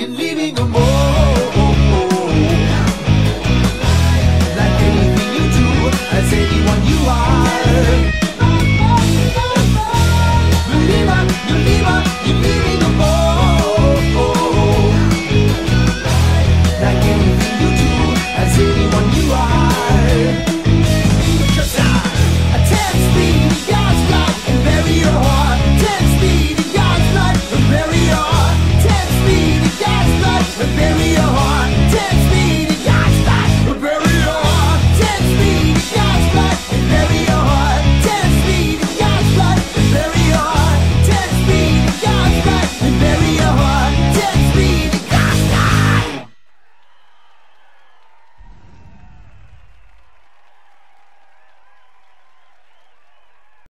and leaving a more